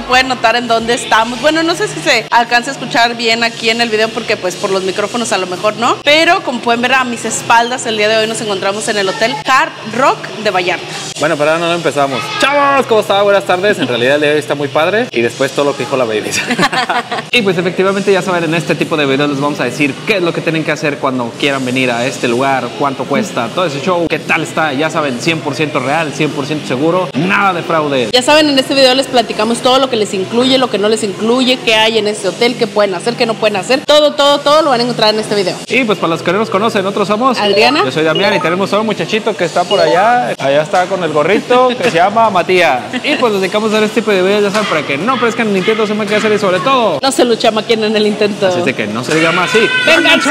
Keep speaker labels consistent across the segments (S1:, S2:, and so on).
S1: pueden notar en dónde estamos. Bueno, no sé si se alcanza a escuchar bien aquí en el video porque pues por los micrófonos a lo mejor no. Pero como pueden ver a mis espaldas, el día de hoy nos encontramos en el Hotel Hard Rock de Vallarta.
S2: Bueno, pero ahora no empezamos. Chavos, ¿cómo está? Buenas tardes. En realidad el de hoy está muy padre. Y después todo lo que dijo la baby. y pues efectivamente ya saben, en este tipo de videos les vamos a decir qué es lo que tienen que hacer cuando quieran venir a este lugar, cuánto cuesta, todo ese show, qué tal está. Ya saben, 100% real, 100% seguro, nada de fraude.
S1: Ya saben, en este video les platicamos todo lo que les incluye, lo que no les incluye, qué hay en este hotel, qué pueden hacer, qué no pueden hacer. Todo, todo, todo lo van a encontrar en este video.
S2: Y pues para los que no nos conocen, nosotros somos
S1: Adriana.
S2: Yo soy Damián y tenemos a un muchachito que está por allá. Allá está con el gorrito que se llama Matías. Y pues nos dedicamos a hacer este tipo de videos, ya saben, para que no parezcan en Nintendo, se me queda hacer y sobre todo.
S1: No se lo chamaquen en el intento.
S2: Así es de que no se diga más, sí.
S1: ¡Vénganse!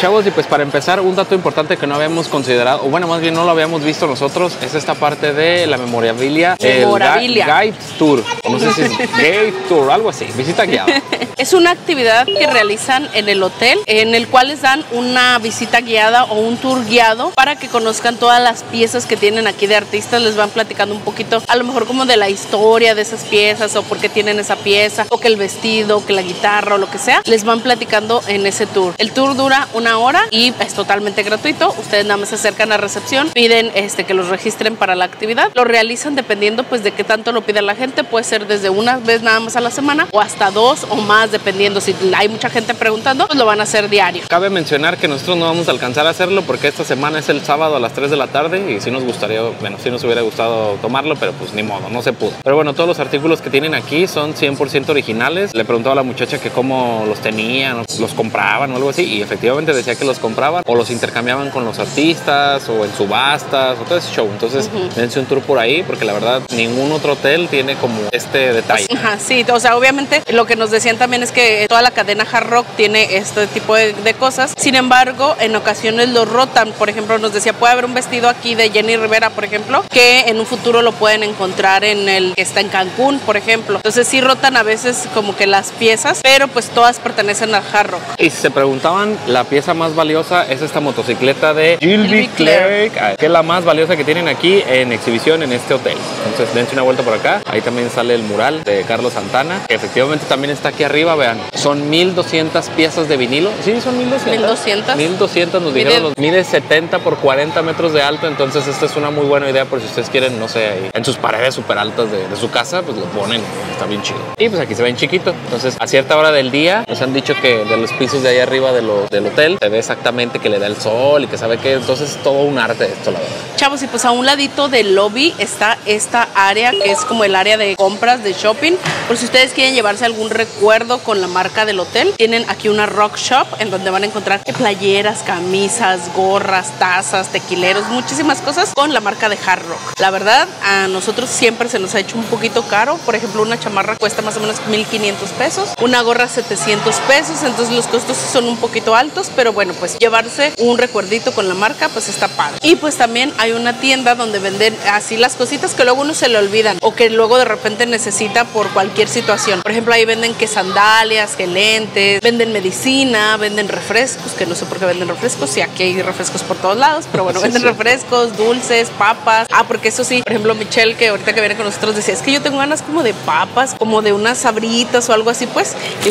S2: Chavos, y pues para empezar, un dato importante que no habíamos considerado, o bueno, más bien no lo habíamos visto nosotros, es esta parte de la memorabilia. el
S1: Memorabilia.
S2: Ga- Guide Tour. No sé si es Guide Tour, algo así, visita guiada.
S1: Es una actividad que realizan en el hotel, en el cual les dan una visita guiada o un tour guiado para que conozcan todas las piezas que tienen aquí de artistas. Les van platicando un poquito, a lo mejor como de la historia de esas piezas o por qué tienen esa pieza, o que el vestido, o que la guitarra o lo que sea. Les van platicando en ese tour. El tour dura una hora y es totalmente gratuito. Ustedes nada más se acercan a recepción, piden este, que los registren para la actividad. Lo realizan dependiendo pues de qué tanto lo pide la gente. Puede ser desde una vez nada más a la semana o hasta dos o más dependiendo. Si hay mucha gente preguntando, pues lo van a hacer diario.
S2: Cabe mencionar que nosotros no vamos a alcanzar a hacerlo porque esta semana es el sábado a las 3 de la tarde y sí nos gustaría, bueno, sí nos hubiera gustado tomarlo, pero pues ni modo, no se pudo. Pero bueno, todos los artículos que tienen aquí son 100% originales. Le preguntaba a la muchacha que cómo los tenían, los compraban o algo así y efectivamente decía que los compraban o los intercambiaban con los artistas o en subastas o todo ese show. Entonces, dense un tour por ahí porque la verdad ningún otro hotel tiene como este detalle.
S1: Ajá, sí, o sea, obviamente lo que nos decían también es que toda la cadena Hard Rock tiene este tipo de, de cosas. Sin embargo, en ocasiones lo rotan. Por ejemplo, nos decía, puede haber un vestido aquí de Jenny Rivera, por ejemplo, que en un futuro lo pueden encontrar en el que está en Cancún, por ejemplo. Entonces sí rotan a veces como que las piezas, pero pues todas pertenecen al Hard Rock.
S2: Y si se preguntaban, la pieza más valiosa es esta motocicleta de Gilby Clerc, ah, que es la más valiosa que tienen aquí en exhibición en este hotel. Entonces, dense una vuelta por acá. Ahí también sale el mural de Carlos Santana, que efectivamente también está aquí arriba, vean. Son 1200 piezas de vinilo. Sí, son 1200.
S1: 1200.
S2: 1200 nos dijeron. los- Mide 70 por 40 metros de alto, entonces esta es una muy buena idea por si ustedes quieren, no sé, en sus paredes súper altas de, su casa, pues lo ponen, está bien chido. Y pues aquí se ven chiquito, entonces a cierta hora del día nos han dicho que de los pisos de ahí arriba de del hotel se ve exactamente que le da el sol y que sabe que entonces es todo un arte esto, la verdad.
S1: Chavos, y pues a un ladito del lobby está esta área que es como el área de compras, de shopping. Por si ustedes quieren llevarse algún recuerdo con la marca del hotel, tienen aquí una rock shop en donde van a encontrar playeras, camisas, gorras, tazas, tequileros, muchísimas cosas con la marca de Hard Rock. La verdad, a nosotros siempre se nos ha hecho un poquito caro. Por ejemplo, una chamarra cuesta más o menos 1500 pesos, una gorra 700 pesos, entonces los costos son un poquito altos, pero bueno, pues llevarse un recuerdito con la marca, pues está padre. Y pues también hay una tienda donde venden así las cositas que luego uno se le olvidan o que luego de repente necesita por cualquier situación. Por ejemplo, ahí venden que sandalias, que lentes, venden medicina, venden refrescos, que no sé por qué venden refrescos, si aquí hay refrescos por todos lados, pero bueno, venden refrescos, dulces, papas. Ah, porque eso sí, por ejemplo, Michelle, que ahorita que viene con nosotros, decía, es que yo tengo ganas como de papas, como de unas sabritas o algo así, pues. Y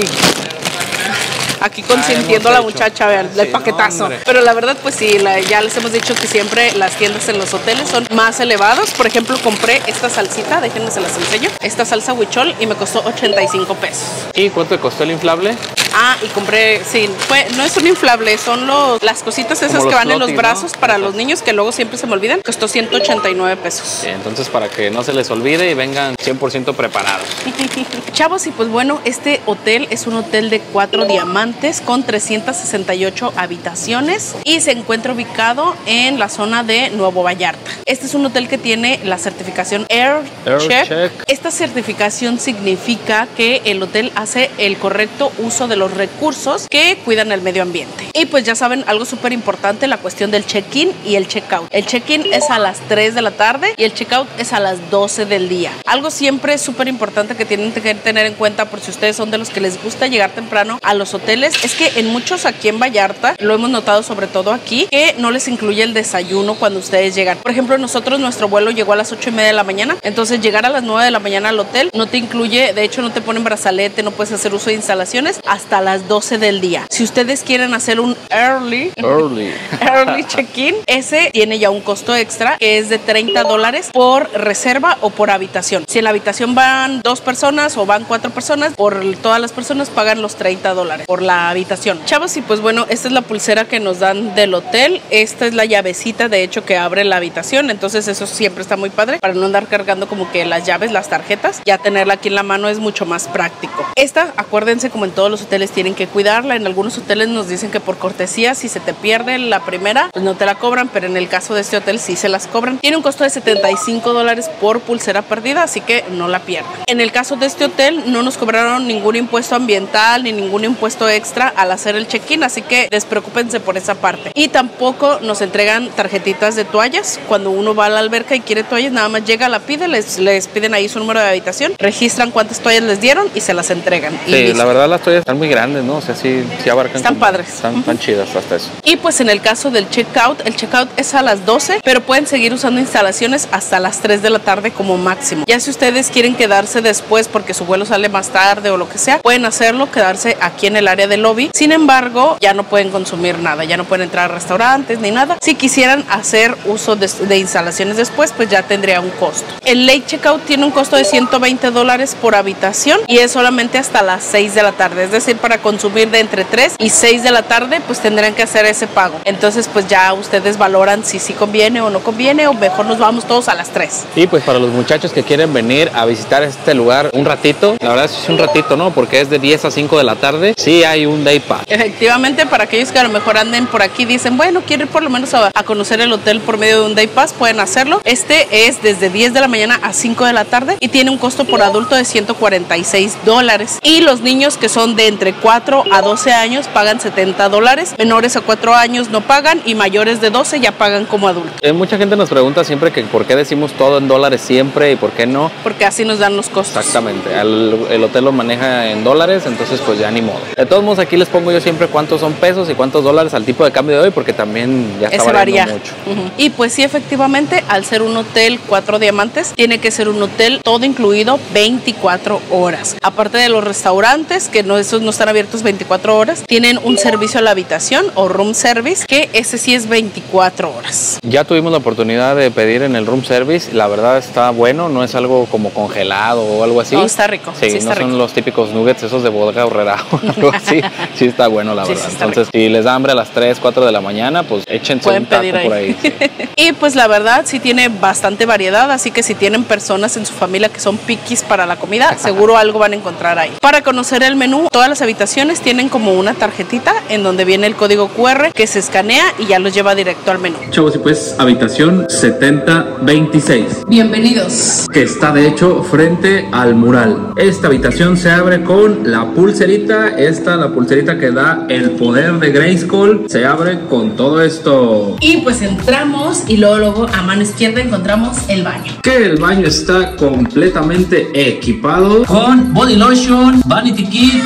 S1: aquí consintiendo a la muchacha, a ver,
S2: Sí,
S1: el paquetazo. Pero la verdad, pues sí, la- ya les hemos dicho que siempre las tiendas en los hoteles son más elevados. Por ejemplo, compré esta salsita, déjenme se las enseño. Esta salsa huichol y me costó 85 pesos.
S2: ¿Y cuánto te costó el inflable?
S1: Ah, y compré, sí, fue, no es un inflable, son los, las cositas esas que van en los brazos para los niños que luego siempre se me olvidan. Costó 189 pesos.
S2: Sí, entonces para que no se les olvide y vengan 100% preparados.
S1: Chavos, y pues bueno, este hotel es un hotel de cuatro diamantes con 368 habitaciones y se encuentra ubicado en la zona de Nuevo Vallarta. Este es un hotel que tiene la certificación Air,
S2: Air
S1: Check.
S2: Check.
S1: Esta certificación significa que el hotel hace el correcto uso de los recursos que cuidan el medio ambiente. Y pues ya saben, algo súper importante, la cuestión del check-in y el check-out. El check-in es a las 3 de la tarde y el check-out es a las 12 del día. Algo siempre súper importante que tienen que tener en cuenta por si ustedes son de los que les gusta llegar temprano a los hoteles es que en muchos aquí en Vallarta, lo hemos notado sobre todo aquí, que no les incluye el desayuno cuando ustedes llegan. Por ejemplo, nosotros nuestro vuelo llegó a las 8 y media de la mañana, entonces llegar a las 9 de la mañana al hotel no te incluye, de hecho no te ponen brazalete, no puedes hacer uso de instalaciones hasta las 12 del día. Si ustedes quieren hacer un early,
S2: Early.
S1: Early check-in. Ese tiene ya un costo extra que es de 30 dólares por reserva o por habitación. Si en la habitación van dos personas o van cuatro personas, por todas las personas pagan los 30 dólares por la habitación. Chavos, y pues bueno, esta es la pulsera que nos dan del hotel. Esta es la llavecita, de hecho, que abre la habitación. Entonces eso siempre está muy padre para no andar cargando como que las llaves, las tarjetas. Ya tenerla aquí en la mano es mucho más práctico. Esta, acuérdense, como en todos los hoteles tienen que cuidarla. En algunos hoteles nos dicen que por cortesía, si se te pierde la primera, pues no te la cobran, pero en el caso de este hotel sí se las cobran. Tiene un costo de 75 dólares por pulsera perdida, así que no la pierdan. En el caso de este hotel no nos cobraron ningún impuesto ambiental ni ningún impuesto extra al hacer el check-in, así que despreocúpense por esa parte. Y tampoco nos entregan tarjetitas de toallas. Cuando uno va a la alberca y quiere toallas, nada más llega, la pide, les, les piden ahí su número de habitación, registran cuántas toallas les dieron y se las entregan.
S2: Sí, la verdad las toallas están muy grandes, ¿no? O sea, sí, sí abarcan.
S1: Están
S2: como-
S1: padres.
S2: Están, chidas hasta eso.
S1: Y pues en el caso del checkout, el checkout es a las 12, pero pueden seguir usando instalaciones hasta las 3 de la tarde como máximo. Ya si ustedes quieren quedarse después porque su vuelo sale más tarde o lo que sea, pueden hacerlo, quedarse aquí en el área del lobby. Sin embargo, ya no pueden consumir nada, ya no pueden entrar a restaurantes ni nada. Si quisieran hacer uso de, de instalaciones después, pues ya tendría un costo. El late checkout tiene un costo de 120 dólares por habitación y es solamente hasta las 6 de la tarde. Es decir, para consumir de entre 3 y 6 de la tarde, pues tendrán que hacer ese pago. Entonces, pues ya ustedes valoran si sí conviene o no conviene o mejor nos vamos todos a las 3.
S2: Y pues para los muchachos que quieren venir a visitar este lugar un ratito, la verdad es un ratito, ¿no? Porque es de 10 a 5 de la tarde, sí hay un day pass.
S1: Efectivamente, para aquellos que a lo mejor anden por aquí, dicen, bueno, quiero ir por lo menos a, a conocer el hotel por medio de un day pass, pueden hacerlo. Este es desde 10 de la mañana a 5 de la tarde y tiene un costo por adulto de 146 dólares. Y los niños que son de entre 4 a 12 años pagan 70 dólares, menores a 4 años no pagan y mayores de 12 ya pagan como adultos.
S2: Eh, mucha gente nos pregunta siempre que por qué decimos todo en dólares siempre y por qué no.
S1: Porque así nos dan los costos.
S2: Exactamente, el hotel lo maneja en dólares, entonces pues ya ni modo. De todos modos aquí les pongo yo siempre cuántos son pesos y cuántos dólares al tipo de cambio de hoy porque también ya está variando
S1: varía.
S2: mucho.
S1: Ujú. Y pues sí, efectivamente, al ser un hotel cuatro diamantes, tiene que ser un hotel todo incluido 24 horas. Aparte de los restaurantes, que no, esos no están abiertos 24 horas, tienen un servicio a la habitación o room service, que ese sí es 24 horas.
S2: Ya tuvimos la oportunidad de pedir en el room service, la verdad está bueno, no es algo como congelado o algo así.
S1: No, está rico,
S2: Sí,
S1: sí está
S2: no son
S1: rico.
S2: los típicos nuggets esos de bodega horrera o algo así. Sí está bueno, la
S1: Sí,
S2: verdad.
S1: sí
S2: Entonces, si les da hambre a las 3, 4 de la mañana, pues échense
S1: Pueden
S2: un taco
S1: pedir ahí.
S2: por ahí.
S1: y pues la verdad sí tiene bastante variedad, así que si tienen personas en su familia que son piquis para la comida, seguro algo van a encontrar ahí. Para conocer el menú, todas las habitaciones tienen como una tarjetita en donde viene el código QR que se escanea y ya los lleva directo al menú.
S3: Chavos, y pues habitación 7026,
S1: Bienvenidos.
S3: que está de hecho frente al mural. Esta habitación se abre con la pulserita, esta la pulserita que da el poder de Grayskull, se abre con todo esto.
S1: Y pues entramos y luego, luego a mano izquierda encontramos el baño.
S3: Que el baño está completamente equipado
S4: con body lotion, vanity kit,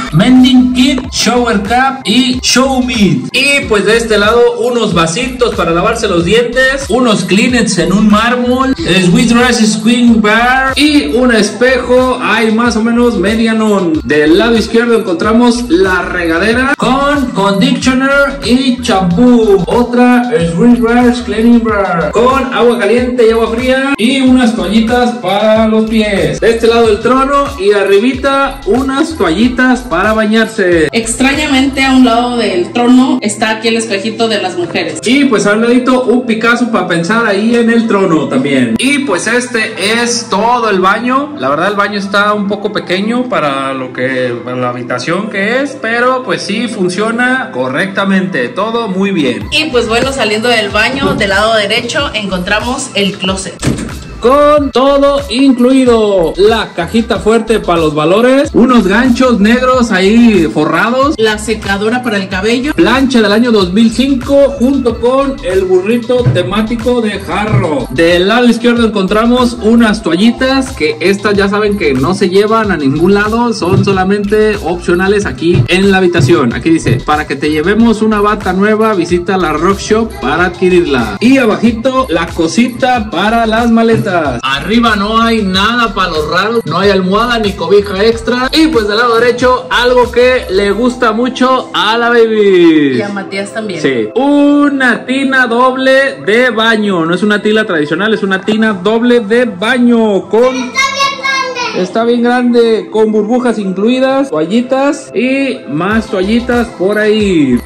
S4: kit, shower cap y show meat.
S3: Y pues de este lado unos vasitos para lavarse los dientes,
S4: Unos Kleenex en un mármol, Sweetgrass Screen Bar
S3: y un espejo, hay más o menos medianón. Del lado izquierdo encontramos la regadera
S4: con conditioner y champú.
S3: Otra Sweetgrass Cleaning Bar con agua caliente y agua fría y unas toallitas para los pies. De este lado el trono y arribita unas toallitas para bañar.
S2: Bañarse.
S1: Extrañamente a un lado del trono está aquí el espejito de las mujeres.
S2: Y pues al ladito un Picasso para pensar ahí en el trono también. Y pues este es todo el baño. La verdad el baño está un poco pequeño para lo que para la habitación que es, pero pues sí funciona correctamente, todo muy bien.
S1: Y pues bueno, saliendo del baño, del lado derecho encontramos el closet.
S2: Con todo incluido, la cajita fuerte para los valores, unos ganchos negros ahí forrados,
S1: La secadora para el cabello.
S2: plancha del año 2005 junto con el burrito temático de jarro. Del lado izquierdo encontramos unas toallitas que estas ya saben que no se llevan a ningún lado, son solamente opcionales aquí en la habitación. Aquí dice, para que te llevemos una bata nueva, visita la Rock Shop para adquirirla. Y abajito la cosita para las maletas. Arriba no hay nada para los raros, no hay almohada ni cobija extra. Y pues del lado derecho algo que le gusta mucho a la baby.
S1: Y a Matías también.
S2: Sí, una tina doble de baño. No es una tila tradicional, es una tina doble de baño con Está bien grande, con burbujas incluidas, toallitas y más toallitas por ahí.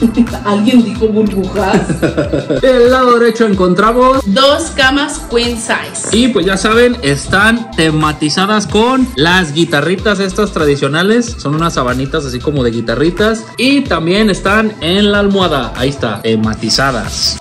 S1: Alguien dijo burbujas.
S2: Del lado derecho encontramos
S1: Dos camas queen size.
S2: y pues ya saben, están tematizadas con las guitarritas estas tradicionales. Son unas sabanitas así como de guitarritas. Y también están en la almohada. Ahí está, tematizadas.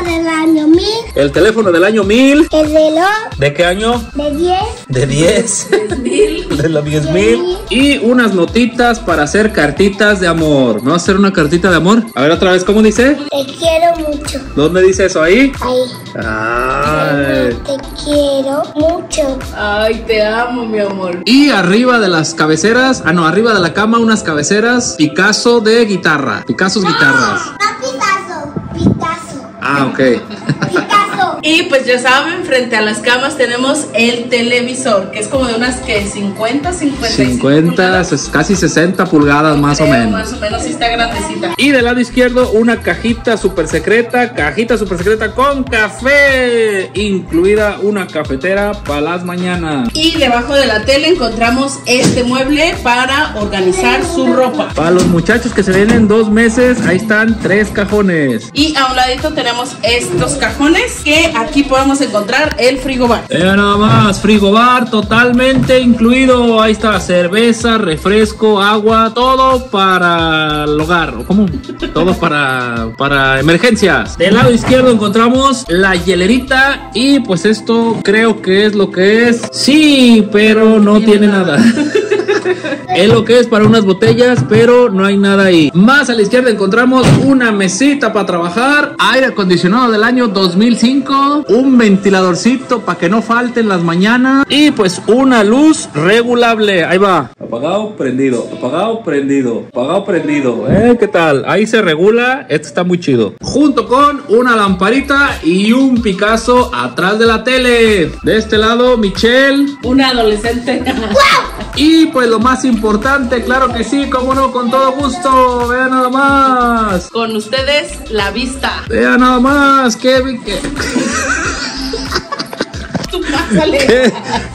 S5: Teléfono del año 1000,
S2: El teléfono del año 1000.
S5: el reloj
S2: ¿De qué año?
S5: de 10,
S2: De 10.
S1: Mil.
S2: De la 10.000. Y unas notitas para hacer cartitas de amor. ¿Me vas a hacer una cartita de amor? A ver otra vez, ¿cómo dice?
S5: te quiero mucho.
S2: ¿Dónde dice eso ahí?
S5: Ahí.
S2: Ay.
S5: Te quiero mucho.
S1: Ay, te amo, mi amor.
S2: Y arriba de las cabeceras, ah no, arriba de la cama unas cabeceras Picasso de guitarra. Picassos guitarras.
S5: No Picasso, Picasso,
S2: Ah, ok.
S1: Y pues ya saben, frente a las camas tenemos el televisor, que es como de unas que 50, 55
S2: 50,
S1: pulgadas.
S2: casi 60 pulgadas más o menos.
S1: Más o menos, sí está grandecita.
S2: Y del lado izquierdo una cajita super secreta, cajita super secreta con café, incluida una cafetera para las mañanas.
S1: Y debajo de la tele encontramos este mueble para organizar su ropa.
S2: Para los muchachos que se vienen dos meses, ahí están tres cajones.
S1: Y a un ladito tenemos estos cajones que aquí podemos encontrar el frigobar.
S2: Eh, nada más, frigobar totalmente incluido. Ahí está, cerveza, refresco, agua, todo para el hogar. ¿O cómo? Todo para, para emergencias. Del lado izquierdo encontramos la hielerita. Y pues esto creo que es lo que es. Sí, pero no tiene nada. Es lo que es para unas botellas, pero no hay nada ahí. Más a la izquierda encontramos una mesita para trabajar, aire acondicionado del año 2005, un ventiladorcito para que no falten las mañanas y pues una luz regulable. Ahí va. Apagado, prendido, apagado, prendido, apagado, prendido. ¿Eh? ¿Qué tal? Ahí se regula. Esto está muy chido. Junto con una lamparita y un Picasso atrás de la tele. De este lado, Michelle.
S1: Una adolescente.
S2: Y pues lo más importante, claro que sí, como no, con todo gusto. Vean nada más.
S1: Con ustedes, la vista.
S2: Vean nada más. Vi-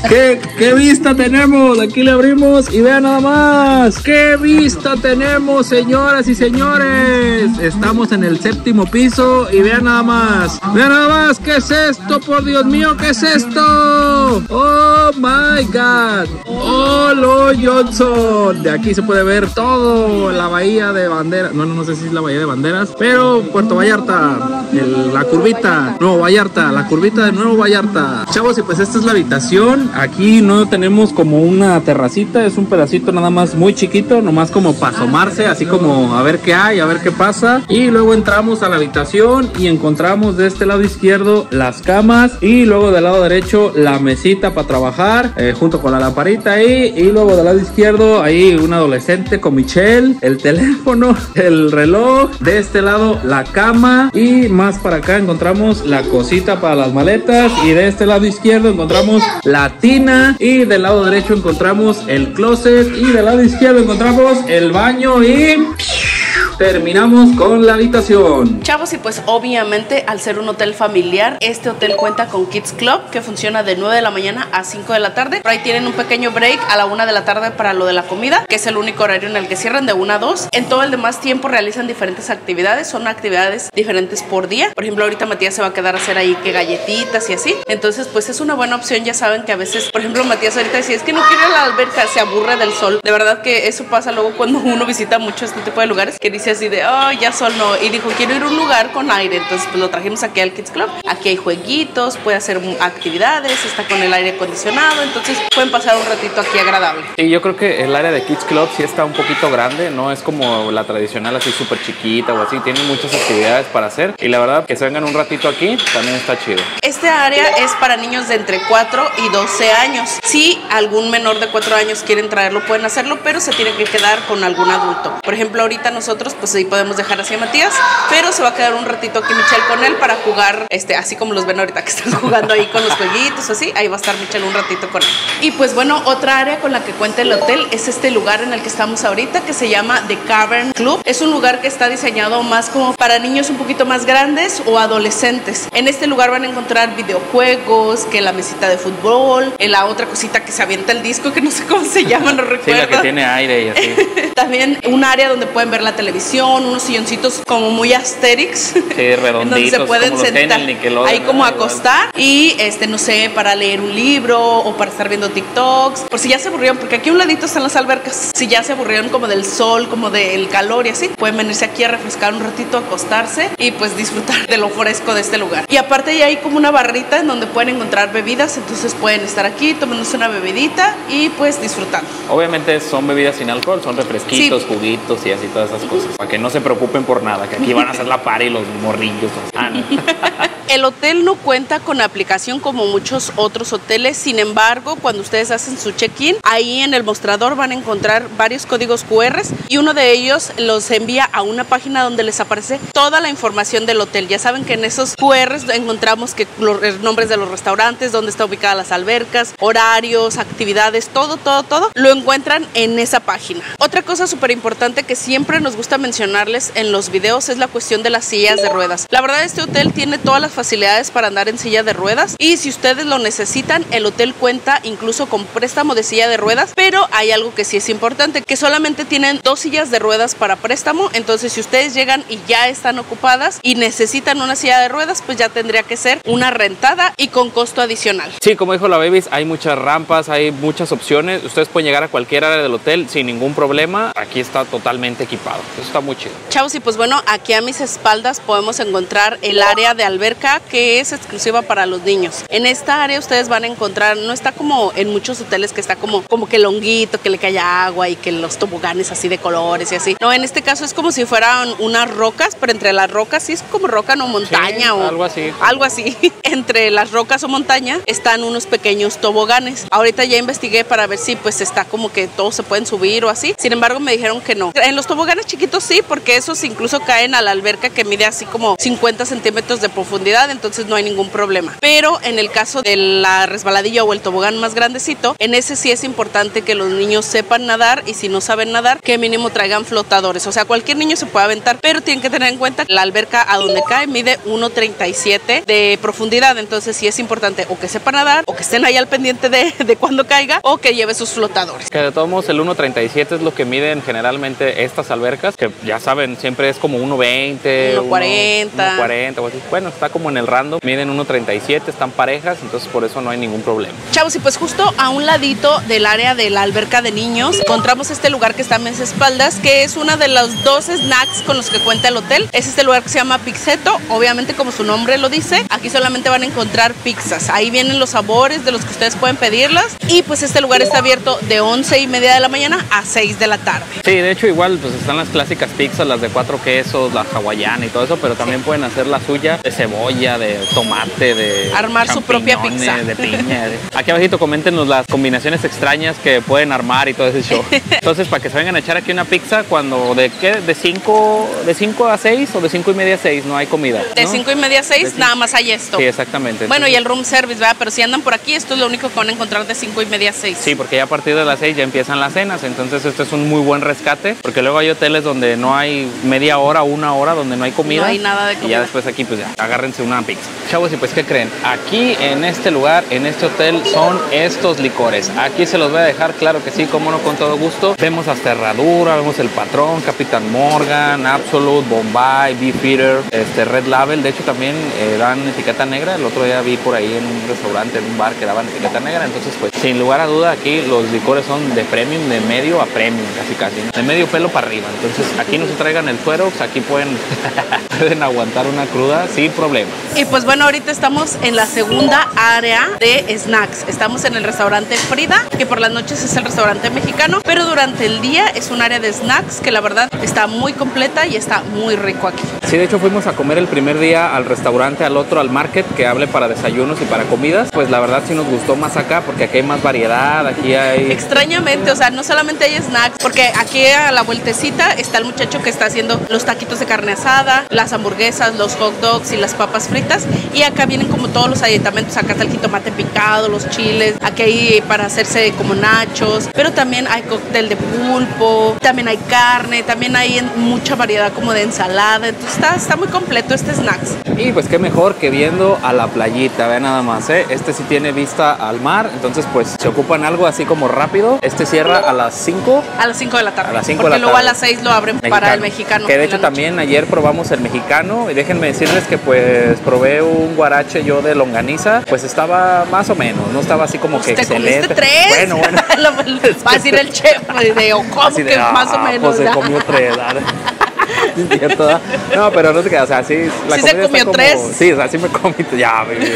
S2: qué, vista tenemos. Aquí le abrimos y vean nada más. Qué vista tenemos, señoras y señores. Estamos en el séptimo piso y vean nada más. Vean nada más. ¿Qué es esto? Por Dios mío, ¿qué es esto? Oh my God. Oh, lo Johnson. De aquí se puede ver todo la bahía de banderas. No, no, sé si es la bahía de banderas, pero Puerto Vallarta, la curvita, Nuevo Vallarta, la curvita de Nuevo Vallarta. Chavos, y pues esta es la habitación. Aquí no tenemos como una terracita, es un pedacito nada más muy chiquito, nomás como para asomarse, así como a ver qué hay, a ver qué pasa. Y luego entramos a la habitación y encontramos de este lado izquierdo las camas y luego del lado derecho la mesita para trabajar, eh, junto con la lamparita ahí. Y luego del lado izquierdo ahí un adolescente con Michelle, el teléfono, el reloj. De este lado la cama y más para acá encontramos la cosita para las maletas. Y de este lado izquierdo encontramos la tina y del lado derecho encontramos el closet y del lado izquierdo encontramos el baño y
S3: terminamos con la habitación.
S1: Chavos, y pues obviamente al ser un hotel familiar, este hotel cuenta con Kids Club que funciona de 9 de la mañana a 5 de la tarde. Por ahí tienen un pequeño break a la 1 de la tarde para lo de la comida, que es el único horario en el que cierran de 1 a 2. En todo el demás tiempo realizan diferentes actividades, son actividades diferentes por día. Por ejemplo, ahorita Matías se va a quedar a hacer ahí que galletitas y así. Entonces, pues es una buena opción. Ya saben que a veces, por ejemplo, Matías ahorita decía, es que no quiere la alberca, se aburre del sol. De verdad que eso pasa luego cuando uno visita mucho este tipo de lugares, que dice así de, oh, ya sol no. Y dijo, quiero ir a un lugar con aire. Entonces, pues lo trajimos aquí al Kids Club. Aquí hay jueguitos, puede hacer actividades, está con el aire acondicionado. Entonces, pueden pasar un ratito aquí agradable.
S2: Y yo creo que el área de Kids Club sí está un poquito grande, no es como la tradicional así súper chiquita o así, tienen muchas actividades para hacer y la verdad que se vengan un ratito aquí también está chido.
S1: Este área es para niños de entre 4 y 12 años. Si algún menor de 4 años quieren traerlo, pueden hacerlo, pero se tienen que quedar con algún adulto. Por ejemplo, ahorita nosotros, pues ahí podemos dejar así a Matías, pero se va a quedar un ratito aquí Michelle con él para jugar, este, así como los ven ahorita que están jugando ahí con los jueguitos, así, ahí va a estar Michelle un ratito con él. Y pues bueno, otra área con la que cuenta el hotel es este lugar en el que estamos ahorita, que se llama The Cavern Club. Es un lugar que está diseñado más como para niños un poquito más grandes o adolescentes. En este lugar van a encontrar videojuegos, que la mesita de fútbol, en la otra cosita que se avienta el disco, que no sé cómo se llama, no
S2: Sí,
S1: recuerdo.
S2: la que tiene aire y así.
S1: También un área donde pueden ver la televisión, unos silloncitos como muy Asterix.
S2: Sí,
S1: en donde
S2: redonditos,
S1: se pueden sentar ahí como acostar y este no sé para leer un libro o para estar viendo TikToks por si ya se aburrieron porque aquí a un ladito están las albercas. Si ya se aburrieron como del sol como del calor y así pueden venirse aquí a refrescar un ratito acostarse y pues disfrutar de lo fresco de este lugar. Y aparte ya hay como una barrita en donde pueden encontrar bebidas entonces pueden estar aquí tomándose una bebidita y pues disfrutando.
S2: Obviamente son bebidas sin alcohol, son refresquitos, juguitos y así todas esas cosas. Para que no se preocupen por nada, que aquí van a hacer la party los morrillos. Ah, no.
S1: El hotel no cuenta con aplicación como muchos otros hoteles, sin embargo, cuando ustedes hacen su check-in, ahí en el mostrador van a encontrar varios códigos QR y uno de ellos los envía a una página donde les aparece toda la información del hotel. Ya saben que en esos QR encontramos que los nombres de los restaurantes, dónde está ubicada las albercas, horarios, actividades, todo, todo, todo, lo encuentran en esa página. Otra cosa súper importante que siempre nos gusta mencionarles en los videos es la cuestión de las sillas de ruedas. La verdad, este hotel tiene todas las facilidades para andar en silla de ruedas y si ustedes lo necesitan, el hotel cuenta incluso con préstamo de silla de ruedas, pero hay algo que sí es importante, que solamente tienen dos sillas de ruedas para préstamo, entonces si ustedes llegan y ya están ocupadas y necesitan una silla de ruedas, pues ya tendría que ser una rentada y con costo adicional.
S2: Sí, como dijo la Babies, hay muchas rampas, hay muchas opciones. Ustedes pueden llegar a cualquier área del hotel sin ningún problema. Aquí está totalmente equipado. Está muy chido.
S1: Chavos, y pues bueno, aquí a mis espaldas podemos encontrar el área de alberca que es exclusiva para los niños. En esta área ustedes van a encontrar, no está como en muchos hoteles que está como, como que longuito, que le cae agua y que los toboganes así de colores y así. No, en este caso es como si fueran unas rocas, pero entre las rocas sí es como roca, no montaña
S2: Sí,
S1: o
S2: algo así.
S1: Algo así. entre las rocas o montaña están unos pequeños toboganes. Ahorita ya investigué para ver si pues está como que todos se pueden subir o así. Sin embargo, me dijeron que no. En los toboganes chiquitos sí, porque esos incluso caen a la alberca que mide así como 50 centímetros de profundidad, entonces no hay ningún problema. Pero en el caso de la resbaladilla o el tobogán más grandecito, en ese sí es importante que los niños sepan nadar y si no saben nadar, que mínimo traigan flotadores. O sea, cualquier niño se puede aventar, pero tienen que tener en cuenta la alberca a donde cae mide 1.37 de profundidad, entonces sí es importante o que sepan nadar o que estén ahí al pendiente de, de cuando caiga o que lleve sus flotadores.
S2: Que de todos modos el 1.37 es lo que miden generalmente estas albercas, que ya saben, siempre es como 1.20,
S1: 1.40.
S2: 1.40 o así. Bueno, está como en el random, miden 1.37, están parejas, entonces por eso no hay ningún problema.
S1: Chavos, y pues justo a un ladito del área de la alberca de niños encontramos este lugar que está a mis espaldas, que es una de los dos snacks con los que cuenta el hotel. Es este lugar que se llama Pixeto, obviamente como su nombre lo dice, aquí solamente van a encontrar pizzas. Ahí vienen los sabores de los que ustedes pueden pedirlas y pues este lugar está abierto de 11 y media de la mañana a 6 de la tarde.
S2: Sí, de hecho igual pues están las clásicas pizzas, las de cuatro quesos, la hawaiana y todo eso, pero también pueden hacer la suya de cebolla, de tomate, de
S1: Armar su propia pizza.
S2: de piña. de- Aquí abajito coméntenos las combinaciones extrañas que pueden armar y todo ese show. Entonces, para que se vengan a echar aquí una pizza cuando de qué, de 5 de cinco a 6 o de 5 y media a 6 no hay comida.
S1: De
S2: ¿no?
S1: 5 y media a 6
S2: De
S1: nada más hay esto.
S2: Sí, exactamente.
S1: Bueno, y el room service, ¿verdad? Pero si andan por aquí, esto es lo único que van a encontrar de 5 y media a 6.
S2: Sí, porque ya a partir de las 6 ya empiezan las cenas, entonces este es un muy buen rescate, porque luego hay hoteles donde donde no hay media hora, una hora, donde no hay comida.
S1: No hay nada de
S2: Y ya
S1: comida.
S2: después aquí, pues ya, agárrense una pizza. Chavos, y pues, ¿qué creen? Aquí en este lugar, en este hotel, son estos licores. Aquí se los voy a dejar, claro que sí, como no, con todo gusto. Vemos hasta Herradura, vemos el Patrón, Capitán Morgan, Absolute, Bombay, Beefeater, este, Red Label. De hecho, también eh, dan etiqueta negra. El otro día vi por ahí en un restaurante, en un bar que daban etiqueta negra. Entonces, pues, sin lugar a duda, aquí los licores son de premium, de medio a premium, casi casi. ¿no? De medio pelo para arriba. Entonces, aquí no se traigan el suero, pues, aquí pueden, pueden aguantar una cruda sin problema.
S1: Y pues bueno, ahorita estamos en la segunda área de snacks. Estamos en el restaurante Frida, que por las noches es el restaurante mexicano, pero durante el día es un área de snacks que la verdad está muy completa y está muy rico aquí.
S2: Sí, de hecho fuimos a comer el primer día al restaurante, al otro al market, que hable para desayunos y para comidas. Pues la verdad sí nos gustó más acá porque aquí hay más variedad, aquí hay...
S1: Extrañamente, o sea, no solamente hay snacks, porque aquí a la vueltecita está el muchacho que está haciendo los taquitos de carne asada, las hamburguesas, los hot dogs y las papas fritas. Y acá vienen como todos los aditamentos. Acá está el jitomate picado, los chiles. Aquí hay para hacerse como nachos. Pero también hay cóctel de pulpo. También hay carne. También hay mucha variedad como de ensalada. Entonces está, está muy completo este snacks.
S2: Y pues qué mejor que viendo a la playita, vean nada más, ¿eh? Este sí tiene vista al mar, entonces pues se ocupan algo así como rápido. Este cierra a las 5
S1: A las 5 de la tarde.
S2: A las 5 de
S1: Porque
S2: la
S1: luego
S2: tarde.
S1: a las 6 lo abren para el mexicano.
S2: Que de hecho también ayer probamos el mexicano y déjenme decirles que pues probé un guarache yo de longaniza, pues estaba más o menos, no estaba así como que
S1: ¿Te
S2: excelente.
S1: comiste tres?
S2: Bueno, bueno.
S1: Va a decir el chef, de, o ¿cómo
S2: de,
S1: que más o
S2: "Ah,
S1: menos?
S2: Pues se comió tres. ah". Sí, es cierto, ¿verdad? No, pero no sé qué, o sea, sí. La
S1: ¿Sí se
S2: comida está
S1: comió
S2: como-
S1: tres?
S2: Sí, o sea, sí me comí, ya, baby.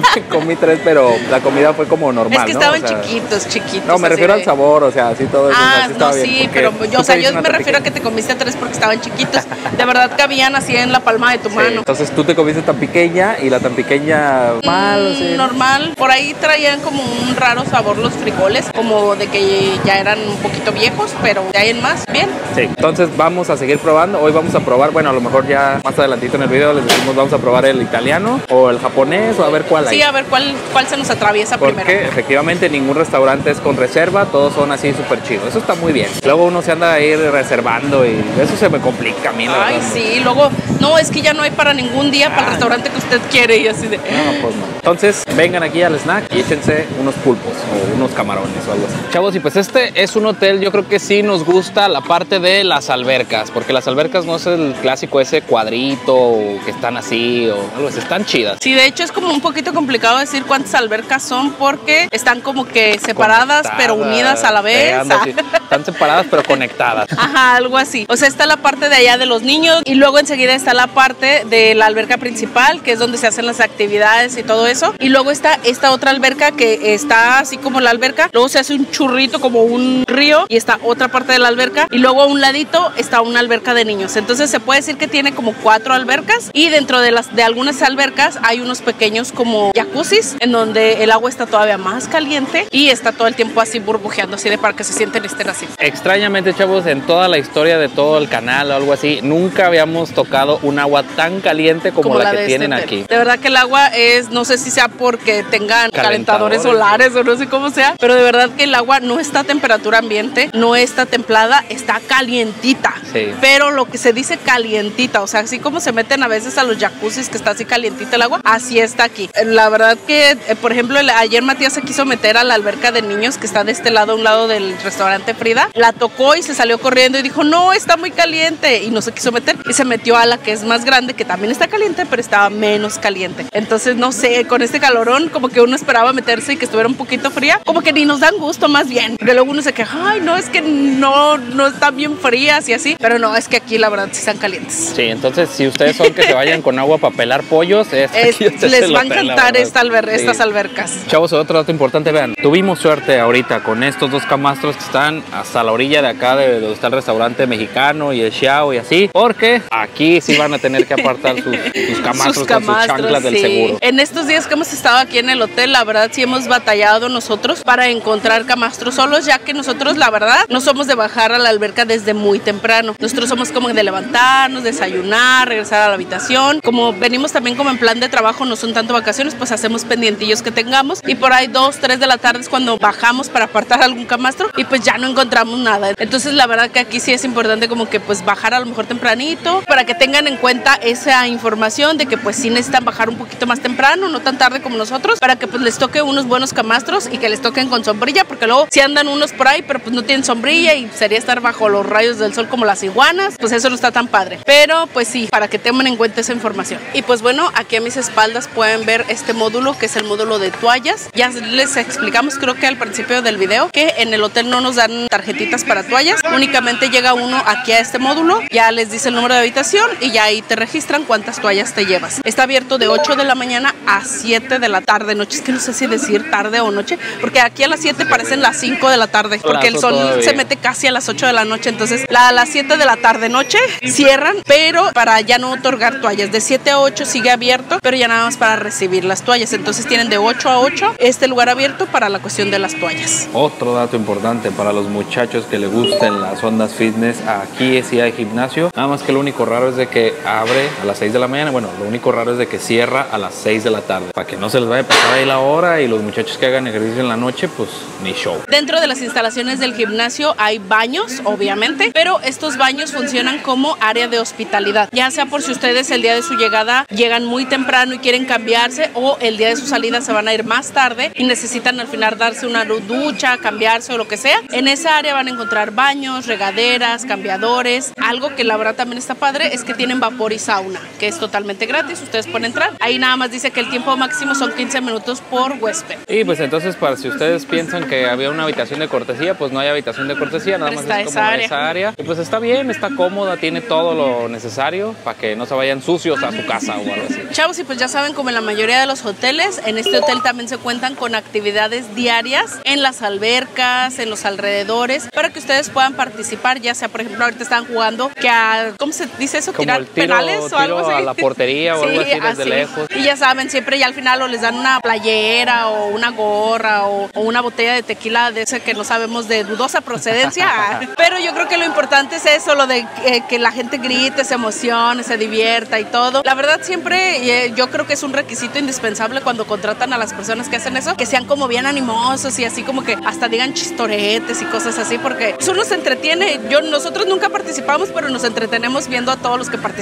S2: Sí me comí tres, pero la comida fue como normal,
S1: Es que
S2: ¿no?
S1: estaban
S2: O sea,
S1: chiquitos, chiquitos.
S2: No, me refiero
S1: de-
S2: al sabor, o sea, así todo eso.
S1: Ah, no,
S2: bien,
S1: sí, pero yo, o sea, yo me refiero a que te comiste tres porque estaban chiquitos. De verdad cabían así en la palma de tu
S2: Sí,
S1: mano.
S2: Entonces tú te comiste tan pequeña y la tan pequeña mal,
S1: Mm,
S2: sí.
S1: Normal, por ahí traían como un raro sabor los frijoles, como de que ya eran un poquito viejos, pero de ahí en más, bien.
S2: Sí, entonces vamos a seguir probando. Hoy vamos a probar, bueno, a lo mejor ya más adelantito en el video les decimos vamos a probar el italiano o el japonés o a ver cuál
S1: Sí, a ver cuál, cuál se nos atraviesa
S2: Porque
S1: primero.
S2: efectivamente ningún restaurante es con reserva, todos son así súper chidos. Eso está muy bien. Luego uno se anda ahí reservando y eso se me complica a mí, la
S1: Ay,
S2: verdad.
S1: sí, luego, no, es que ya no hay para ningún día para el
S2: Ah.
S1: restaurante que usted quiere y así de...
S2: No, pues no. Entonces, vengan aquí al snack y échense unos pulpos o unos camarones o algo así. Chavos, y pues este es un hotel, yo creo que sí nos gusta la parte de las albercas, porque las albercas no es el clásico ese cuadrito o que están así o algo así, están chidas.
S1: Sí, de hecho es como un poquito complicado decir cuántas albercas son porque están como que separadas pero unidas a la vez.
S2: Sí. Están separadas pero conectadas.
S1: Ajá, algo así. O sea, está la parte de allá de los niños y luego enseguida está la parte de la alberca principal, que es donde se hacen las actividades y todo eso. Y luego está esta otra alberca que está así como la alberca. Luego se hace un churrito como un río y está otra parte de la alberca. Y luego a un ladito está una alberca de niños. Entonces se puede decir que tiene como cuatro albercas y dentro de las de algunas albercas hay unos pequeños como jacuzzis en donde el agua está todavía más caliente y está todo el tiempo así burbujeando así de para que se sienten estén así.
S2: Extrañamente, chavos, en toda la historia de todo el canal o algo así, nunca habíamos tocado un agua tan caliente como, la, que tienen
S1: este
S2: aquí.
S1: De verdad que el agua es, no sé si sea porque tengan calentadores
S2: Calentadores.
S1: solares o no sé cómo sea, pero de verdad que el agua no está a temperatura ambiente, no está templada, está calientita.
S2: Sí.
S1: Pero lo que se dice calientita, o sea, así como se meten a veces a los jacuzzis que está así calientita el agua, así está aquí. La verdad que, eh, por ejemplo, ayer Matías se quiso meter a la alberca de niños que está de este lado, a un lado del restaurante Frida, la tocó y se salió corriendo y dijo, no, está muy caliente y no se quiso meter y se metió a la que es más grande, que también está caliente, pero estaba menos caliente. Entonces, no sé, con este calorón, como que uno esperaba meterse y que estuviera un poquito fría, como que ni nos dan gusto más bien. Porque luego uno se queja, ay, no, es que no, no están bien frías y así, pero no, es que aquí la verdad sí están calientes.
S2: Sí, entonces si ustedes son que se vayan con agua para pelar pollos, es,
S1: Es-
S2: este
S1: les va a encantar esta alber-
S2: Sí.
S1: estas albercas.
S2: Chavos, otro dato importante, vean, tuvimos suerte ahorita con estos dos camastros que están hasta la orilla de acá de donde está el restaurante mexicano y el Xiao y así, porque aquí sí van a tener que apartar sus, sus camastros
S1: Sus
S2: con sus
S1: camastros,
S2: chanclas del
S1: sí.
S2: seguro.
S1: En estos días que hemos estado aquí en el hotel, la verdad sí hemos batallado nosotros para encontrar camastros solos, ya que nosotros la verdad no somos de bajar a la alberca desde muy temprano. Nosotros somos como de levantarnos, desayunar, regresar a la habitación. Como venimos también como en plan de trabajo, no son tanto vacaciones, pues hacemos pendientillos que tengamos y por ahí dos, tres de la tarde es cuando bajamos para apartar algún camastro y pues ya no encontramos nada. Entonces la verdad que aquí sí es importante como que pues bajar a lo mejor tempranito para que tengan en cuenta esa información de que pues sí necesitan bajar un poquito más temprano, no tan tarde como nosotros, para que pues les toque unos buenos camastros y que les toquen con sombrilla, porque luego si andan unos por ahí, pero pues no tienen sombrilla y sería estar bajo los rayos del sol como las iguanas, pues eso no está tan padre. Pero pues sí, para que tengan en cuenta esa información. Y pues bueno, aquí a mis espaldas pueden ver este módulo que es el módulo de toallas. Ya les explicamos creo que al principio del video que en el hotel no nos dan tarjetitas para toallas, únicamente llega uno aquí a este módulo, ya les dice el número de habitación y ya ahí te registran cuántas toallas te llevas. Está abierto de 8 de la mañana a 7 de la tarde, noche. Es que no sé si decir tarde o noche, porque aquí a las 7 parecen las 5 de la tarde, porque el sol
S2: todavía.
S1: se mete casi a las 8 de la noche. Entonces, la- a las 7 de la tarde noche cierran, pero para ya no otorgar toallas. De 7 a 8 sigue abierto, pero ya nada más para recibir las toallas. Entonces, tienen de 8 a 8 este lugar abierto para la cuestión de las toallas.
S2: Otro dato importante para los muchachos que les gusten las ondas fitness, aquí sí hay gimnasio. Nada más que lo único raro es de que abre a las 6 de la mañana. Bueno, lo único raro es de que cierra a las 6 de la tarde. Para que no se les vaya a pasar ahí la hora y los muchachos que hagan ejercicio en la noche, pues ni show.
S1: Dentro de las instalaciones del gimnasio hay baños, obviamente, pero estos baños funcionan como área de hospitalidad, ya sea por si ustedes el día de su llegada llegan muy temprano y quieren cambiarse o el día de su salida se van a ir más tarde y necesitan al final darse una ducha, cambiarse o lo que sea. En esa área van a encontrar baños, regaderas, cambiadores. Algo que la verdad también está padre es que tienen vapor y sauna, que es totalmente gratis, ustedes pueden entrar. Ahí nada más dice que el tiempo máximo son 15 minutos por huésped.
S2: Y pues entonces, para si ustedes piensan que había una habitación de cortesía, pues no hay habitación de cortesía, nada más
S1: está
S2: es como
S1: esa área.
S2: esa área. Y pues está bien, está cómoda, tiene todo lo necesario para que no se vayan sucios a su casa o algo así.
S1: Chavos, y pues ya saben, como en la mayoría de los hoteles, en este hotel también se cuentan con actividades diarias en las albercas, en los alrededores, para que ustedes puedan participar, ya sea, por ejemplo, ahorita están jugando que a, ¿cómo se dice eso?
S2: Como
S1: Tirar
S2: el tiro-
S1: penales o
S2: tiro
S1: algo así.
S2: a la portería o algo así desde lejos.
S1: Y ya saben, siempre ya al final o les dan una playera o una gorra o, o una botella de tequila de ese que no sabemos de dudosa procedencia. Pero yo creo que lo importante es eso, lo de eh, que la gente grite, se emocione, se divierta y todo. La verdad siempre eh, yo creo que es un requisito indispensable cuando contratan a las personas que hacen eso, que sean como bien animosos y así como que hasta digan chistoretes y cosas así, porque eso nos entretiene. Yo, nosotros nunca participamos, pero nos entretenemos viendo a todos los que participan.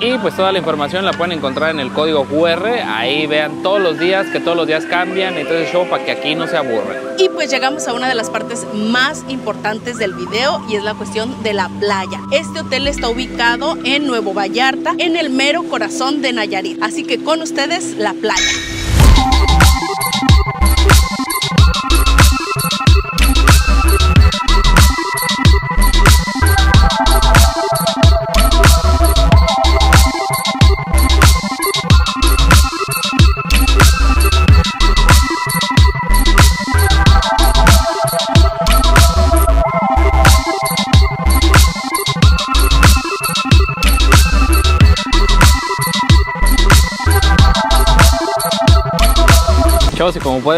S2: Y pues toda la información la pueden encontrar en el código QR. Ahí vean todos los días, que todos los días cambian ese show para que aquí no se aburran.
S1: Y pues llegamos a una de las partes más importantes del video y es la cuestión de la playa. Este hotel está ubicado en Nuevo Vallarta, en el mero corazón de Nayarit. Así que con ustedes la playa.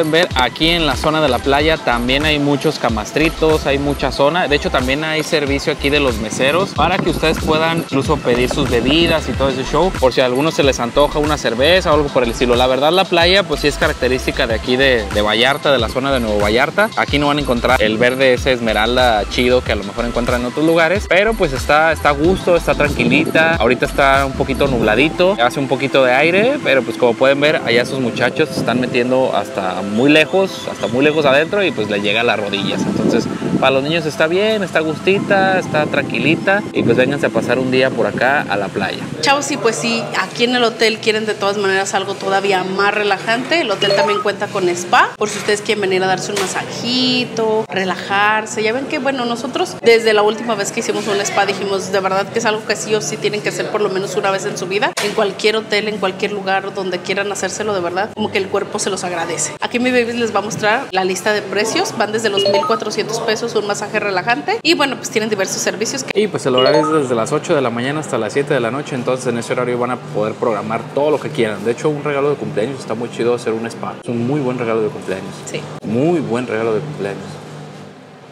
S2: Pueden ver, aquí en la zona de la playa también hay muchos camastritos, hay mucha zona. De hecho, también hay servicio aquí de los meseros para que ustedes puedan incluso pedir sus bebidas y todo ese show. Por si a algunos se les antoja una cerveza o algo por el estilo. La verdad, la playa, pues sí es característica de aquí de, Vallarta, de la zona de Nuevo Vallarta. Aquí no van a encontrar el verde ese esmeralda chido que a lo mejor encuentran en otros lugares. Pero pues está, está a gusto, está tranquilita. Ahorita está un poquito nubladito, hace un poquito de aire, pero pues como pueden ver, allá sus muchachos están metiendo hasta muy lejos, hasta muy lejos adentro y pues le llega a las rodillas. Entonces, para los niños está bien, está gustita, está tranquilita y pues vénganse a pasar un día por acá a la playa.
S1: Chavos, y pues sí, aquí en el hotel quieren de todas maneras algo todavía más relajante. El hotel también cuenta con spa, por si ustedes quieren venir a darse un masajito, relajarse. Ya ven que, bueno, nosotros desde la última vez que hicimos un spa dijimos de verdad que es algo que sí o sí tienen que hacer por lo menos una vez en su vida, en cualquier hotel, en cualquier lugar donde quieran hacérselo de verdad, como que el cuerpo se los agradece. Aquí mi baby les va a mostrar la lista de precios, van desde los 1.400 pesos pesos un masaje relajante. Y bueno, pues tienen diversos servicios que
S2: Y pues el horario es desde las 8 de la mañana hasta las 7 de la noche, entonces en ese horario van a poder programar todo lo que quieran. De hecho, un regalo de cumpleaños está muy chido hacer un spa. Es un muy buen regalo de cumpleaños.
S1: Sí.
S2: Muy buen regalo de cumpleaños.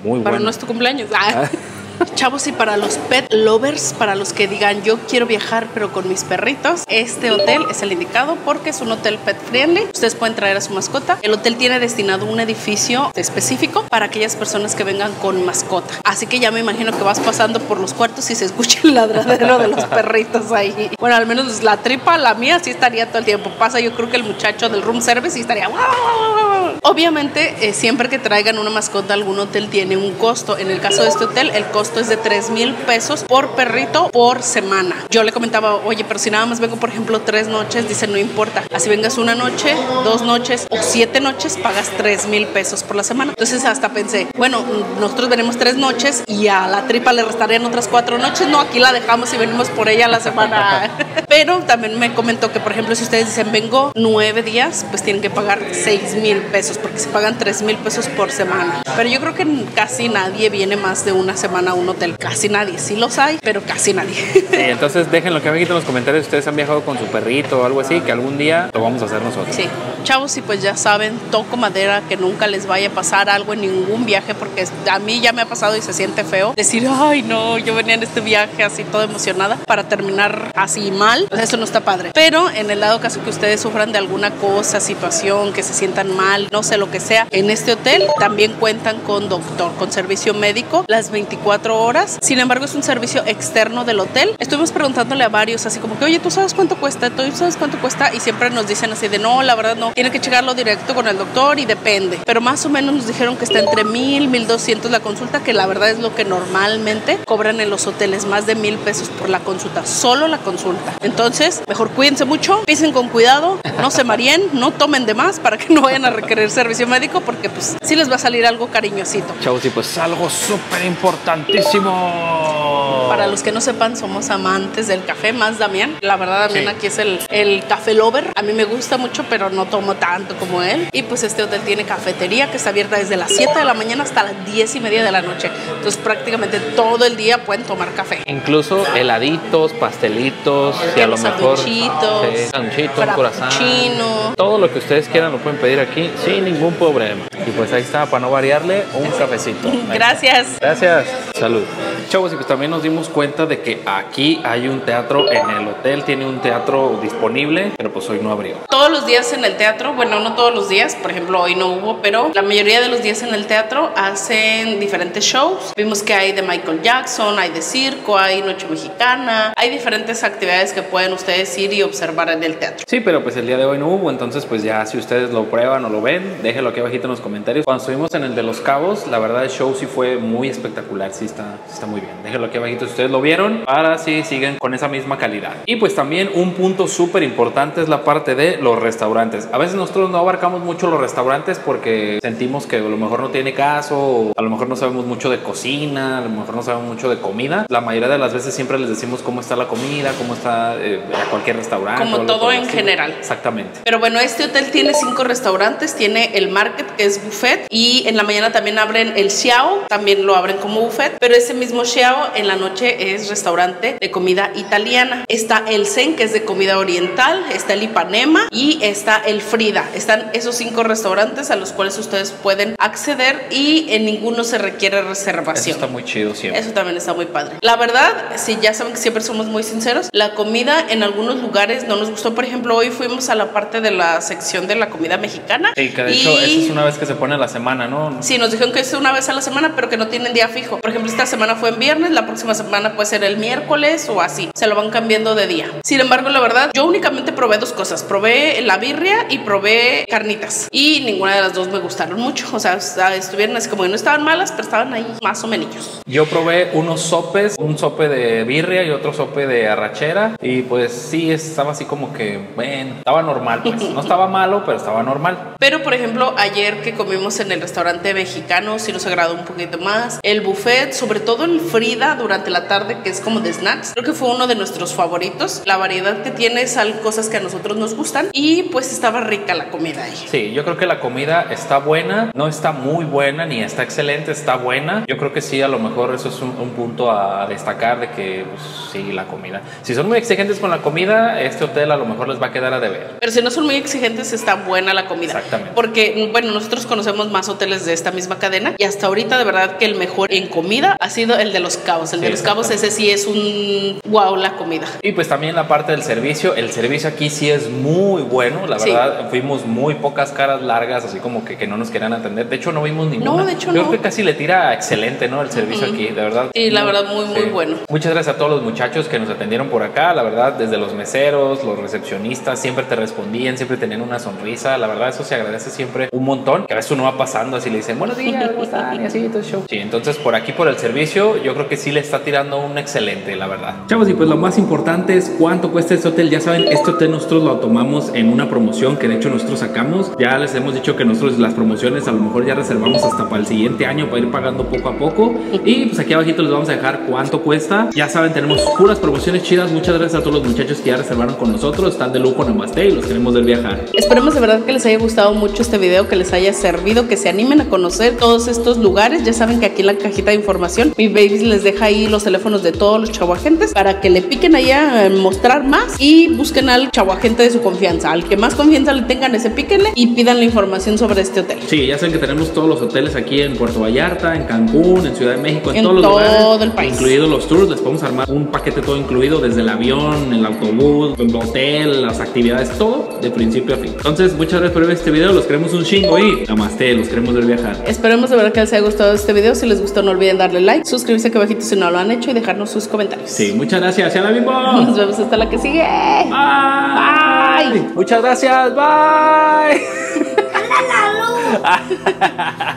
S2: Muy bueno.
S1: nuestro cumpleaños. Ah. Chavos, y para los pet lovers, para los que digan yo quiero viajar pero con mis perritos, este hotel es el indicado porque es un hotel pet friendly. Ustedes pueden traer a su mascota. El hotel tiene destinado un edificio específico para aquellas personas que vengan con mascota. Así que ya me imagino que vas pasando por los cuartos y se escucha el ladradero de los perritos ahí. Bueno, al menos la tripa, la mía, sí estaría todo el tiempo. Pasa, yo creo que el muchacho del room service sí estaría. "Guau, guau, guau, guau". Obviamente, eh, siempre que traigan una mascota, algún hotel tiene un costo. En el caso de este hotel, el costo es de 3 mil pesos por perrito por semana. Yo le comentaba, oye, pero si nada más vengo, por ejemplo, tres noches, dice, no importa. Así vengas una noche, dos noches o siete noches, pagas 3 mil pesos por la semana. Entonces, hasta pensé, bueno, nosotros venimos tres noches y a la tripa le restarían otras cuatro noches. No, aquí la dejamos y venimos por ella la semana. Pero también me comentó que, por ejemplo, si ustedes dicen, vengo nueve días, pues tienen que pagar 6 mil pesos porque se pagan 3 mil pesos por semana. Pero yo creo que casi nadie viene más de una semana a un hotel. Casi nadie. Sí los hay, pero casi nadie.
S2: Sí, entonces déjenlo que me quiten en los comentarios si ustedes han viajado con su perrito o algo así, que algún día lo vamos a hacer nosotros.
S1: Sí, chavos, y pues ya saben, toco madera que nunca les vaya a pasar algo en ningún viaje, porque a mí ya me ha pasado y se siente feo decir, ay, no, yo venía en este viaje así toda emocionada para terminar así mal. Pues eso no está padre. Pero en el dado caso que ustedes sufran de alguna cosa, situación, que se sientan mal, no sé lo que sea, en este hotel también cuentan con doctor, con servicio médico las 24 horas. Sin embargo, es un servicio externo del hotel. Estuvimos preguntándole a varios, así como que, oye, ¿tú sabes cuánto cuesta? ¿Tú sabes cuánto cuesta? Y siempre nos dicen así de, no, la verdad no, tiene que checarlo directo con el doctor y depende. Pero más o menos nos dijeron que está entre mil, mil doscientos la consulta, que la verdad es lo que normalmente cobran en los hoteles, más de mil pesos por la consulta, solo la consulta. Entonces, mejor cuídense mucho, pisen con cuidado, no se marien, no tomen de más para que no vayan a requerir servicio médico, porque pues sí les va a salir algo cariñosito.
S2: Chavos, y pues algo súper importantísimo.
S1: Para los que no sepan, somos amantes del café, más Damián. La verdad, Damián
S2: Sí.
S1: aquí es el, el café lover. A mí me gusta mucho, pero no tomo tanto como él. Y pues este hotel tiene cafetería que está abierta desde las 7 de la mañana hasta las 10 y media de la noche. Entonces prácticamente todo el día pueden tomar café.
S2: Incluso heladitos, pastelitos, si a lo mejor.
S1: sanduchitos,
S2: Sí, sanduchito, un. Todo lo que ustedes quieran lo pueden pedir aquí sin ningún problema. Y pues ahí está, para no variarle, un cafecito.
S1: Gracias.
S2: Gracias. Salud. Chavos, y pues también nos dimos cuenta de que aquí hay un teatro en el hotel, tiene un teatro disponible, pero pues hoy no abrió.
S1: Todos los días en el teatro, bueno, no todos los días, por ejemplo, hoy no hubo, pero la mayoría de los días en el teatro hacen diferentes shows. Vimos que hay de Michael Jackson, hay de circo, hay noche mexicana, hay diferentes actividades que pueden ustedes ir y observar en el teatro.
S2: Sí, pero pues el día de hoy no hubo, entonces pues ya si ustedes lo prueban o lo ven, déjenlo aquí abajito en los comentarios. Cuando estuvimos en el de Los Cabos, la verdad el show sí fue muy espectacular, sí está, sí está muy bien. Déjenlo aquí abajito si ustedes lo vieron, para si siguen con esa misma calidad. Y pues también un punto súper importante es la parte de los restaurantes. A veces nosotros no abarcamos mucho los restaurantes porque sentimos que a lo mejor no tiene caso, o a lo mejor no sabemos mucho de cocina, a lo mejor no sabemos mucho de comida. La mayoría de las veces siempre les decimos cómo está la comida, cómo está eh, a cualquier restaurante.
S1: Como todo en general.
S2: Exactamente.
S1: Pero bueno, este hotel tiene cinco restaurantes, tiene el market que es buffet y en la mañana también abren el xiao, también lo abren como buffet, pero ese mismo xiao en la noche es restaurante de comida italiana. Está el Zen que es de comida oriental, está el Ipanema y está el Frida. Están esos cinco restaurantes a los cuales ustedes pueden acceder y en ninguno se requiere
S2: Eso
S1: reservación.
S2: está muy chido siempre.
S1: Eso también está muy padre. La verdad, si ya saben que siempre somos muy sinceros, la comida en algunos lugares no nos gustó. Por ejemplo, hoy fuimos a la parte de la sección de la comida mexicana.
S2: Sí, que de
S1: y-
S2: hecho, esa es una vez que se pone a la semana, ¿no?
S1: Sí, nos dijeron que es una vez a la semana, pero que no tienen día fijo. Por ejemplo, esta semana fue en viernes, la próxima semana puede ser el miércoles o así. Se lo van cambiando de día. Sin embargo, la verdad, yo únicamente probé dos cosas. Probé la birria y probé carnitas. Y ninguna de las dos me gustaron mucho. O sea, estuvieron así como que no estaban malas, pero estaban ahí más o menos.
S2: Yo probé unos sopes, un sope de birria y otro sope de arrachera. Y pues sí, estaba así como que, bueno, estaba normal, pues. No estaba malo, pero estaba normal.
S1: Pero, por ejemplo, ayer que comimos en el restaurante mexicano, sí nos agradó un poquito más. El buffet, sobre todo el Frida, durante la tarde, que es como de snacks. Creo que fue uno de nuestros favoritos. La variedad que tiene sal cosas que a nosotros nos gustan y pues estaba rica la comida ahí.
S2: Sí, yo creo que la comida está buena, no está muy buena ni está excelente, está buena. Yo creo que sí, a lo mejor eso es un, un punto a destacar de que pues, sí, la comida. Si son muy exigentes con la comida, este hotel a lo mejor les va a quedar a deber.
S1: Pero si no son muy exigentes, está buena la comida.
S2: Exactamente.
S1: Porque, bueno, nosotros conocemos más hoteles de esta misma cadena y hasta ahorita de verdad que el mejor en comida ha sido el de Los Cabos. El
S2: Sí,
S1: de Los Cabos ese sí es un wow la comida.
S2: Y pues también la parte del servicio, el servicio aquí sí es muy bueno, la
S1: Sí.
S2: verdad, fuimos muy pocas caras largas, así como que, que no nos querían atender, de hecho no vimos ninguna.
S1: No, de hecho
S2: Yo
S1: no.
S2: creo que casi le tira excelente, ¿no? El servicio aquí, de verdad.
S1: Sí, la verdad, muy, muy
S2: Sí.
S1: bueno.
S2: Muchas gracias a todos los muchachos que nos atendieron por acá, la verdad, desde los meseros, los recepcionistas, siempre te respondían, siempre tenían una sonrisa, la verdad, eso se agradece siempre un montón, que a veces uno va pasando así le dicen, buenos días, ¿cómo están? Y así, todo show. Sí, entonces por aquí, por el servicio, yo creo que sí le está tirando un excelente, la verdad.
S3: Chavos, y pues lo más importante es cuánto cuesta este hotel. Ya saben, este hotel nosotros lo tomamos en una promoción que de hecho nosotros sacamos. Ya les hemos dicho que nosotros las promociones a lo mejor ya reservamos hasta para el siguiente año para ir pagando poco a poco. Y pues aquí abajito les vamos a dejar cuánto cuesta. Ya saben, tenemos puras promociones chidas. Muchas gracias a todos los muchachos que ya reservaron con nosotros. Están de lujo en Namaste y los queremos ver viajar.
S1: Esperemos de verdad que les haya gustado mucho este video, que les haya servido, que se animen a conocer todos estos lugares. Ya saben que aquí en la cajita de información mi baby les deja ahí los teléfonos de todos los chavoagentes para que le piquen allá a mostrar más y busquen al chavoagente de su confianza. Al que más confianza le tengan, ese píquenle y pidan la información sobre este hotel.
S3: Sí, ya saben que tenemos todos los hoteles aquí en Puerto Vallarta, en Cancún, en Ciudad de México, en,
S1: En
S3: todos los
S1: todo
S3: lugares,
S1: el país.
S3: incluidos los tours. Les podemos armar un paquete todo incluido, desde el avión, el autobús, el hotel, las actividades, todo de principio a fin. Entonces, muchas gracias por ver este video. Los queremos un chingo y namaste, los queremos ver viajar.
S1: Esperemos de verdad que les haya gustado este video. Si les gustó, no olviden darle like, suscribirse aquí abajito si no lo han hecho y dejarnos sus comentarios.
S3: Sí, muchas gracias. ¡Ya la vimos!
S1: Nos vemos hasta la que sigue.
S3: Bye.
S1: Bye.
S3: Muchas gracias. Bye.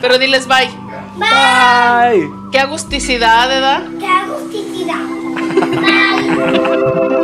S1: Pero diles bye.
S3: Bye.
S1: Qué agusticidad, ¿verdad?
S5: ¡Qué agusticidad! Bye.